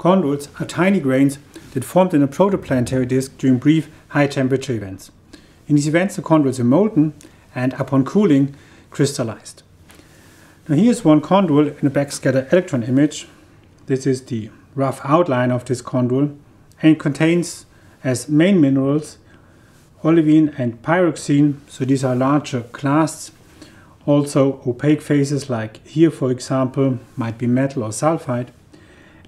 chondrules are tiny grains that formed in a protoplanetary disk during brief high temperature events. In these events, the chondrules are molten and, upon cooling, crystallized. Now here's one chondrule in a backscatter electron image. This is the rough outline of this chondrule and contains as main minerals olivine and pyroxene, so these are larger clasts. Also opaque phases like here for example might be metal or sulfide.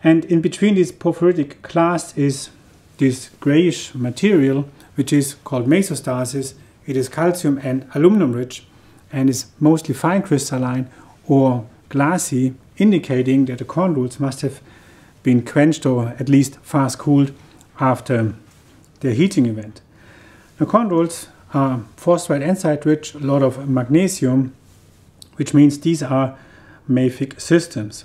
And in between these porphyritic clasts is this grayish material which is called mesostasis. It is calcium and aluminum rich and is mostly fine crystalline or glassy, indicating that the chondrules must have been quenched or at least fast cooled after the heating event. The chondrules are phosphide andesite rich, a lot of magnesium, which means these are mafic systems.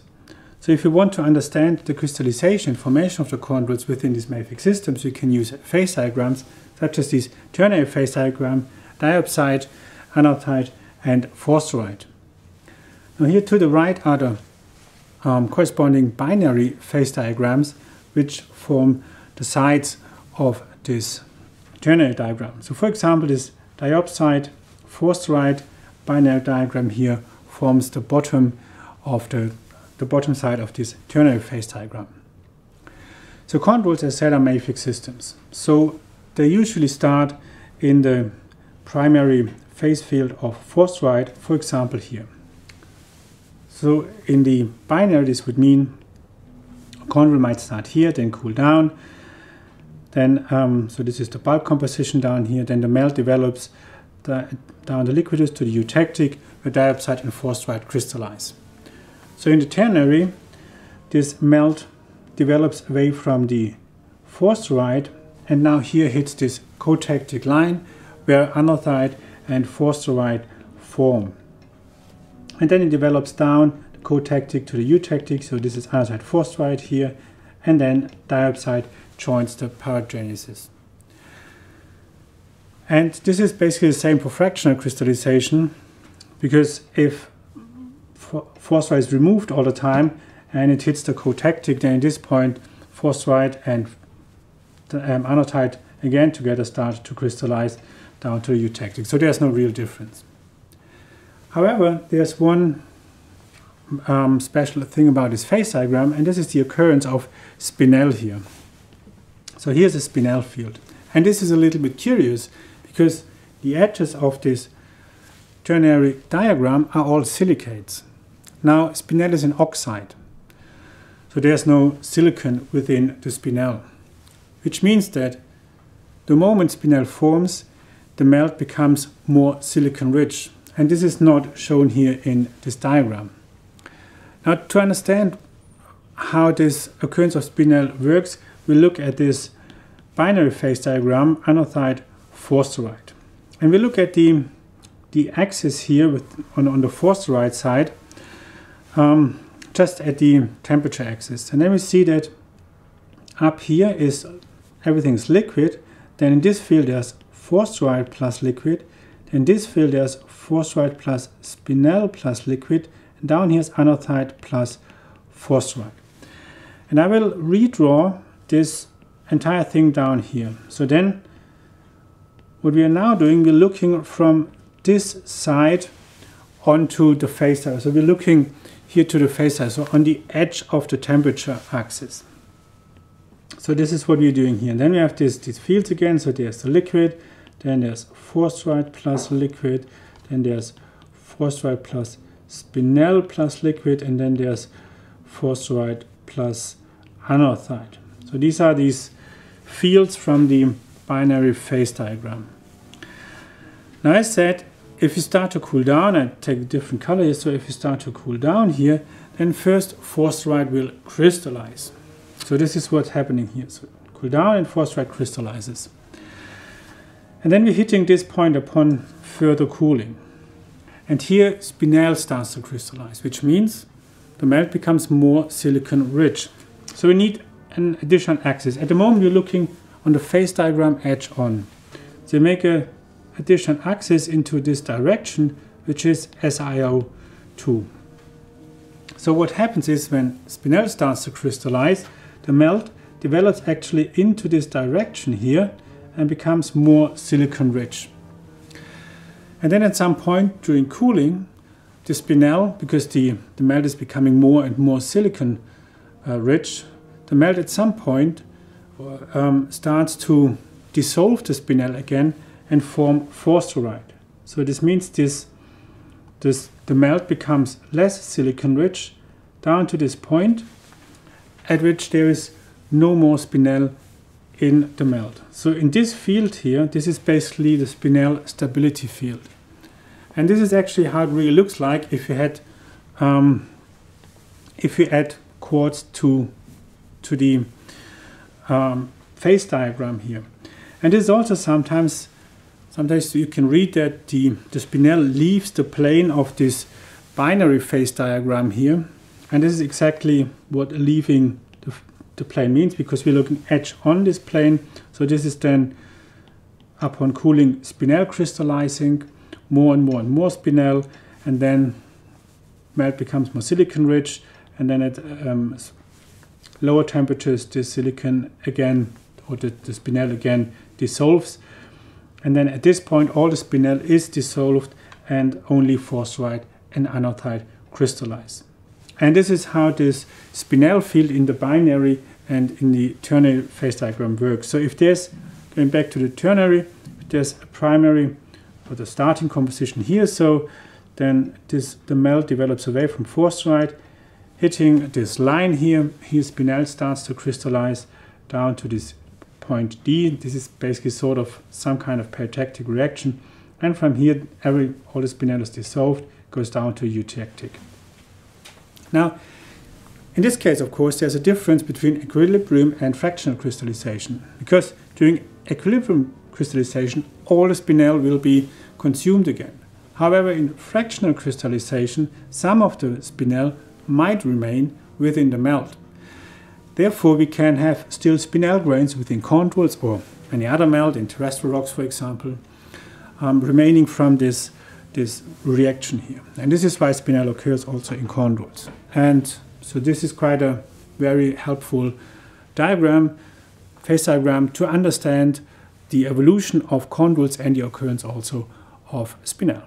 So if you want to understand the crystallization formation of the chondrules within these mafic systems, you can use phase diagrams such as this ternary phase diagram, diopside, anorthite, and forsterite. Now here to the right are the um, corresponding binary phase diagrams which form the sides of this ternary diagram. So for example, this diopside forsterite binary diagram here forms the bottom of the, the bottom side of this ternary phase diagram. So chondrules, as said, are mafic systems. So they usually start in the primary phase field of forsterite, for example here. So in the binary, this would mean a chondrule might start here, then cool down, then, um, so this is the bulk composition down here. Then the melt develops the, down the liquidus to the eutectic, where diopside and forsterite crystallize. So in the ternary, this melt develops away from the forsterite, and now here hits this cotectic line, where anorthite and forsterite form. And then it develops down the cotectic to the eutectic, so this is anorthite forsterite here, and then diopside joins the paragenesis. And this is basically the same for fractional crystallization because if forsterite is removed all the time and it hits the cotectic, then at this point forsterite and the um, anorthite again together start to crystallize down to the eutectic. So there's no real difference. However, there's one um, special thing about this phase diagram, and this is the occurrence of spinel here. So here's a spinel field. And this is a little bit curious because the edges of this ternary diagram are all silicates. Now spinel is an oxide. So there's no silicon within the spinel, which means that the moment spinel forms, the melt becomes more silicon rich. And this is not shown here in this diagram. Now to understand how this occurrence of spinel works, we look at this binary phase diagram, anorthite forsterite. And we look at the, the axis here with, on, on the forsterite side, um, just at the temperature axis. And then we see that up here is everything's liquid. Then in this field there's forsterite plus liquid. In this field there's forsterite plus spinel plus liquid. And down here's anorthite plus forsterite. And I will redraw this entire thing down here. So then what we are now doing, we're looking from this side onto the phase diagram. So we're looking here to the phase so on the edge of the temperature axis. So this is what we're doing here. And then we have this, these fields again. So there's the liquid, then there's forsterite plus liquid, then there's forsterite plus spinel plus liquid, and then there's forsterite plus anorthite. So these are these fields from the binary phase diagram. Now I said if you start to cool down, I take a different color here, so if you start to cool down here, then first forsterite will crystallize. So this is what's happening here. So cool down and forsterite crystallizes. And then we're hitting this point upon further cooling. And here spinel starts to crystallize, which means the melt becomes more silicon rich. So we need an additional axis. At the moment you're looking on the phase diagram edge on. So you make a additional axis into this direction, which is SiO2. So what happens is when spinel starts to crystallize, the melt develops actually into this direction here and becomes more silicon rich. And then at some point during cooling, the spinel, because the, the melt is becoming more and more silicon uh, rich, the melt at some point um, starts to dissolve the spinel again and form forsterite. So this means this, this the melt becomes less silicon rich down to this point at which there is no more spinel in the melt. So in this field here, this is basically the spinel stability field. And this is actually how it really looks like if you had um, if you add quartz to to the um, phase diagram here. And this is also sometimes sometimes you can read that the, the spinel leaves the plane of this binary phase diagram here. And this is exactly what leaving the, the plane means because we're looking edge on this plane. So this is then upon cooling spinel crystallizing more and more and more spinel and then melt becomes more silicon rich and then at um, lower temperatures the silicon again or the, the spinel again dissolves and then at this point all the spinel is dissolved and only forsterite and anorthite crystallize. And this is how this spinel field in the binary and in the ternary phase diagram works. So if there's, going back to the ternary, there's a primary or the starting composition here, so then this the melt develops away from forsterite, hitting this line here, here spinel starts to crystallize down to this point D. This is basically sort of some kind of peritectic reaction. And from here, every all the spinel is dissolved, goes down to eutectic. Now, in this case, of course, there's a difference between equilibrium and fractional crystallization. Because during equilibrium crystallization, all the spinel will be consumed again. However, in fractional crystallization, some of the spinel might remain within the melt. Therefore, we can have still spinel grains within chondrules or any other melt in terrestrial rocks, for example, um, remaining from this, this reaction here. And this is why spinel occurs also in chondrules. And so this is quite a very helpful diagram, phase diagram, to understand the evolution of chondrules and the occurrence also of spinel.